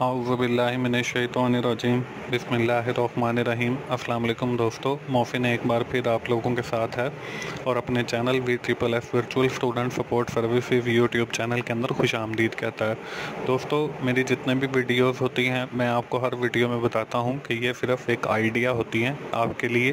हाउज़बिल्लिमिनशैतरजीम बसमीम अस्सलाम दोस्तों मोफिन एक बार फिर आप लोगों के साथ है और अपने channel V triple S virtual student support services YouTube channel के अंदर खुश आमदीद कहता है। दोस्तों, मेरी जितने भी वीडियोस होती हैं, मैं आपको हर वीडियो में बताता हूँ कि ये सिर्फ़ एक आइडिया होती हैं आपके लिए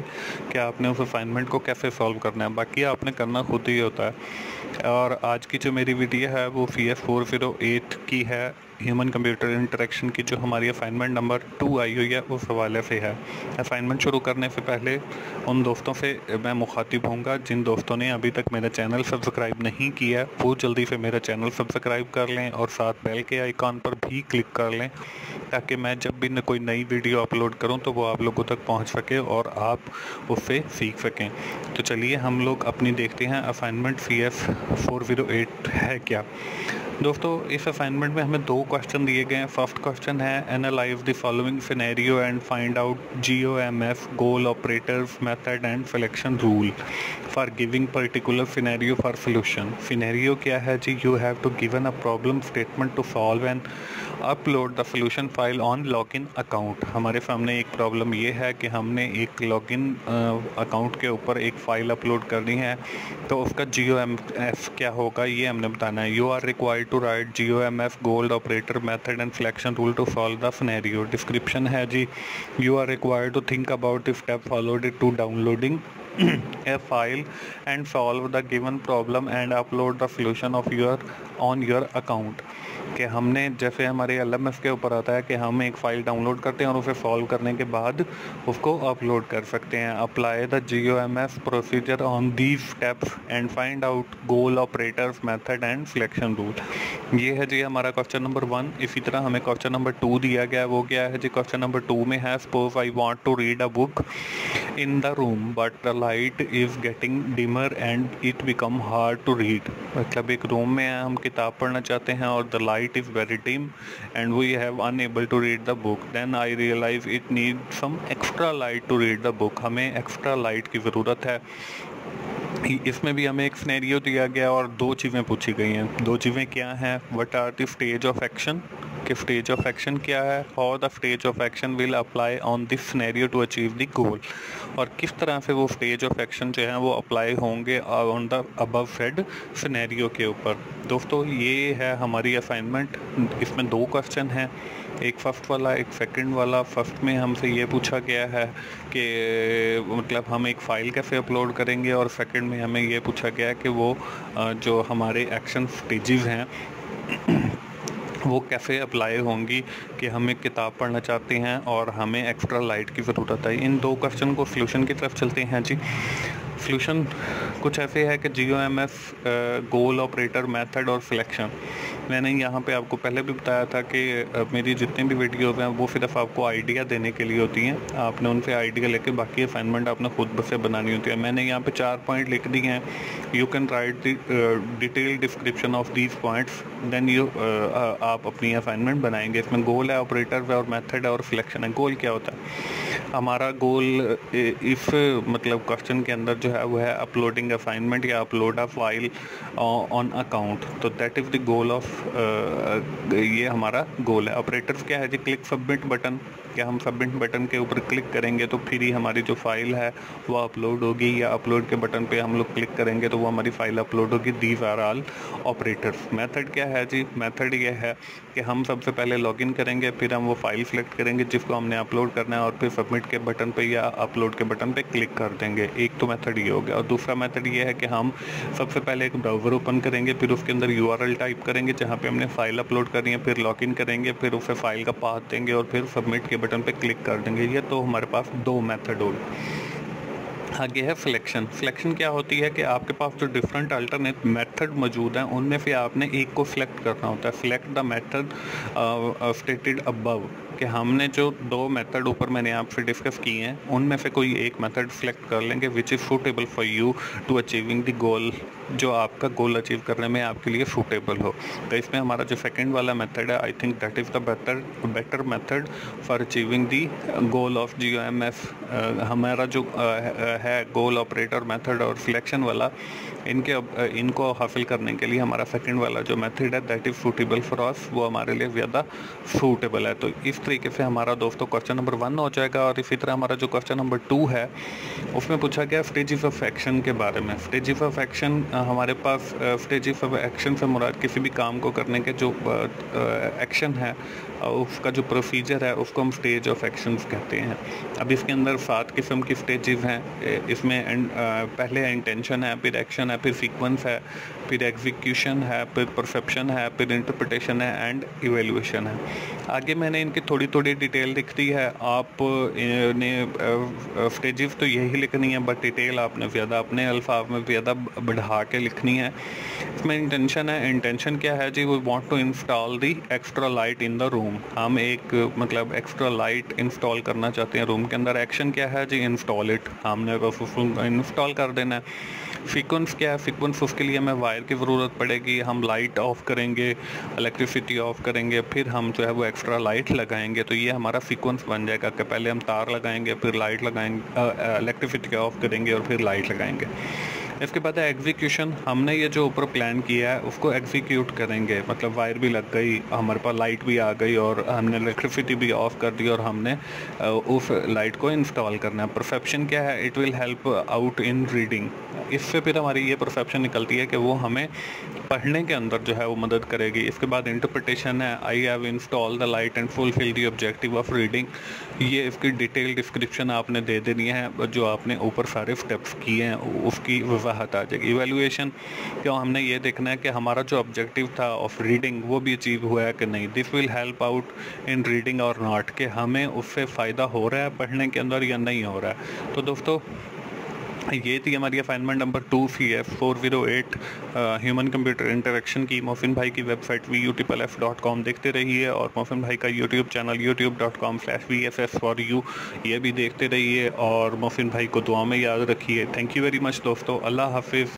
कि आपने उस असाइनमेंट को कैसे सॉल्व करना है। बाकी आपने करना खुद ही होता है। और आज की जो मेरी वीडियो है, वो C S four zero eight की है। ह्यूमन कंप्यूटर इंटरेक्शन की जो हमारी असाइनमेंट नंबर टू आई हुई है उस हवाले से है। असाइनमेंट शुरू करने से पहले उन दोस्तों से मैं मुखातिब होऊँगा, जिन दोस्तों ने अभी तक मेरा चैनल सब्सक्राइब नहीं किया, वो जल्दी से मेरा चैनल सब्सक्राइब कर लें और साथ बेल के आइकॉन पर भी क्लिक कर लें, ताकि मैं जब भी कोई नई वीडियो अपलोड करूँ तो वो आप लोगों तक पहुँच सके और आप उससे सीख सकें। तो चलिए हम लोग अपनी देखते हैं assignment C S four zero eight है क्या। दोस्तों, इस असाइनमेंट में हमें दो क्वेश्चन दिए गए हैं। फ़र्स्ट क्वेश्चन है analyse the following scenario and find out GOMF goal operator method and selection rule for giving particular scenario for solution. Scenario kya hai ji? You have to given a problem statement to solve and upload the solution file on login account हमारे सामने एक problem ये है कि हमने एक login account के ऊपर एक फ़ाइल अपलोड करनी है तो उसका जी ओ एम एफ़ क्या होगा ये हमने बताना है। You are required to write G O M F gold operator method and selection rule to solve the scenario description है जी। You are required to think about if step followed it to downloading a file and solve the given problem and upload the solution of your, on your account. कि हमने, जैसे हमारे L के ऊपर आता है कि हम एक फ़ाइल डाउनलोड करते हैं और उसे सॉल्व करने के बाद उसको अपलोड कर सकते हैं। Apply the G O M S procedure on these steps and find out goal operators method and selection rule ये है जी हमारा क्वेश्चन नंबर वन इसी तरह हमें क्वेश्चन नंबर टू दिया गया है। वो क्या है जी? क्वेश्चन नंबर टू में है suppose I want to read a book in the room but the light is getting dimmer and it become hard to read मतलब एक रूम में हम किताब पढ़ना चाहते हैं और the light is very dim and we have unable to read the book. Then I realize it needs some extra light to read the book. हमें extra light की ज़रूरत है। इसमें भी हमें एक स्नैरियो दिया गया और दो चीज़ें पूछी गई हैं। दो चीज़ें क्या हैं? What are the stage of action कि स्टेज ऑफ़ एक्शन क्या है? और the stage of action will apply on this scenario to achieve the goal और किस तरह से वो स्टेज ऑफ़ एक्शन जो है वो अप्लाई होंगे on the above said scenario के ऊपर? दोस्तों, ये है हमारी असाइनमेंट इसमें दो क्वेश्चन हैं. एक फ़र्स्ट वाला, एक सेकंड वाला. फ़र्स्ट में हमसे ये पूछा गया है कि मतलब हम एक फ़ाइल कैसे अपलोड करेंगे और सेकंड में हमें ये पूछा गया है कि वो जो हमारे एक्शन स्टेजेस हैं वो कैसे अप्लाई होंगी कि हम एक किताब पढ़ना चाहते हैं और हमें एक्स्ट्रा लाइट की ज़रूरत है। इन दो क्वेश्चन को सोल्यूशन की तरफ़ चलते हैं जी। सोल्यूशन कुछ ऐसे है कि G O M F goal operator method और सिलेक्शन मैंने यहाँ पे आपको पहले भी बताया था कि मेरी जितनी भी वीडियोज़ हैं, वो सिर्फ़ आपको आइडिया देने के लिए होती हैं। आपने उनसे आइडिया लेके बाकी असाइनमेंट आपने खुद से बनानी होती है। मैंने यहाँ पे चार पॉइंट लिख दिए हैं। You can write detail description of these points then you आप अपनी असाइनमेंट बनाएँगे। इसमें गोल है ऑपरेटर है और मैथड है और सिलेक्शन है। गोल क्या होता है? हमारा गोल इस मतलब क्वेश्चन के अंदर जो है, वो है अपलोडिंग असाइनमेंट या upload a file on account तो that is the goal of ये हमारा गोल है. ऑपरेटर क्या है जी? क्लिक सबमिट बटन क्या हम सबमिट बटन के ऊपर क्लिक करेंगे तो फिर ही हमारी जो फ़ाइल है, वो अपलोड होगी या अपलोड के बटन पे हम लोग क्लिक करेंगे तो वो हमारी फ़ाइल अपलोड होगी। These are all operators method क्या है जी? मेथड ये है कि हम सबसे पहले लॉगिन करेंगे, फिर हम वो फ़ाइल सेलेक्ट करेंगे जिसको हमने अपलोड करना है और फिर सबमिट के बटन पे या अपलोड के बटन पे क्लिक कर देंगे। एक तो मेथड ये हो गया। और दूसरा मेथड ये है कि हम सबसे पहले एक ब्राउज़र ओपन करेंगे, फिर उसके अंदर यूआरएल टाइप करेंगे जहाँ पर हमने फ़ाइल अपलोड करनी है, फिर लॉगिन करेंगे, फिर उसे फ़ाइल का पाथ देंगे और फिर सबमिट के बटन पे क्लिक कर देंगे ये तो हमारे पास दो मेथड हो आगे है सिलेक्शन। सिलेक्शन क्या होती है कि आपके पास जो डिफरेंट अल्टरनेट मेथड मौजूद हैं, उनमें से आपने एक को सिलेक्ट करना होता है। Select the method stated above कि हमने जो दो मेथड ऊपर मैंने आपसे डिस्कस किए हैं, उनमें से कोई एक मेथड सेलेक्ट कर लेंगे which is suitable for you to achieving the goal जो आपका गोल अचीव करने में आपके लिए सूटेबल हो। तो इसमें हमारा जो सेकेंड वाला मेथड है I think that is the better better method for achieving the goal of G हमारा जो है गोल ऑपरेटर मेथड और सिलेक्शन वाला इनके इनको हासिल करने के लिए हमारा सेकेंड वाला जो मेथड है that is suitable for us वो हमारे लिए ज़्यादा सूटेबल है। तो इस तरीके से हमारा दोस्तों क्वेश्चन नंबर वन हो जाएगा और इसी तरह हमारा जो क्वेश्चन नंबर टू है, उसमें पूछा गया स्टेजेस ऑफ़ एक्शन के बारे में। स्टेजेस ऑफ़ एक्शन हमारे पास स्टेजेस ऑफ़ एक्शन से मुराद किसी भी काम को करने के जो एक्शन है उसका जो प्रोसीजर है, उसको हम स्टेज ऑफ़ एक्शन कहते हैं। अब इसके अंदर सात किस्म की स्टेजेस हैं इसमें पहले इंटेंशन है, फिर एक्शन है फिर सीक्वेंस है, फिर एग्जीक्यूशन है, फिर परसेप्शन है, फिर इंटरप्रटेशन है एंड इवेल्यूशन है। आगे मैंने इनकी थोड़ी थोड़ी डिटेल लिख दी है। आप ने स्टेजेस तो यही लिखनी है बट डिटेल आपने ज़्यादा, अपने अल्फाज में ज़्यादा बढ़ा के लिखनी है। इसमें इंटेंशन है। इंटेंशन क्या है जी? We want to install the extra light in the room हम एक मतलब एक्स्ट्रा लाइट इंस्टॉल करना चाहते हैं रूम के अंदर। एक्शन क्या है जी? इंस्टॉल इट हमने इंस्टॉल कर देना है। सीक्वेंस क्या है सीक्वेंस के लिए हमें वायर की ज़रूरत पड़ेगी, हम लाइट ऑफ़ करेंगे इलेक्ट्रिसिटी ऑफ़ करेंगे, फिर हम जो है वो एक्स्ट्रा लाइट लगाएँगे तो ये हमारा सीक्वेंस बन जाएगा कि पहले हम तार लगाएँगे, फिर लाइट लगाएँगे इलेक्ट्रिसिटी ऑफ़ करेंगे और फिर लाइट लगाएँगे। इसके बाद एग्जीक्यूशन हमने ये जो ऊपर प्लान किया है, उसको एग्जीक्यूट करेंगे। मतलब वायर भी लग गई, हमारे पास लाइट भी आ गई और हमने इलेक्ट्रिसिटी भी ऑफ़ कर दी और हमने उस लाइट को इंस्टॉल करना है। परसेप्शन क्या है? It will help out in reading इससे फिर हमारी ये परसेप्शन निकलती है कि वो हमें पढ़ने के अंदर जो है वो मदद करेगी। इसके बाद इंटरप्रटेशन है। I have install the light and fulfil the objective of reading ये इसकी डिटेल डिस्क्रिप्शन आपने दे देनी है, जो आपने ऊपर सारे स्टेप्स किए हैं, उसकी आ जाएगी इवेलुएशन क्यों? हमने ये देखना है कि हमारा जो ऑब्जेक्टिव था ऑफ़ रीडिंग वो भी अचीव हुआ है कि नहीं? This will help out in reading और नॉट कि हमें उससे फ़ायदा हो रहा है पढ़ने के अंदर या नहीं हो रहा है। तो दोस्तों ये थी हमारी assignment number two C F four zero eight human computer interaction की। मोफिन भाई की website V U triple F dot com देखते रहिए और मोफिन भाई का YouTube channel YouTube dot com slash V F S for you ये भी देखते रहिए और मोफिन भाई को दुआ में याद रखिए। थैंक यू वेरी मच दोस्तों। अल्लाह हाफिज़।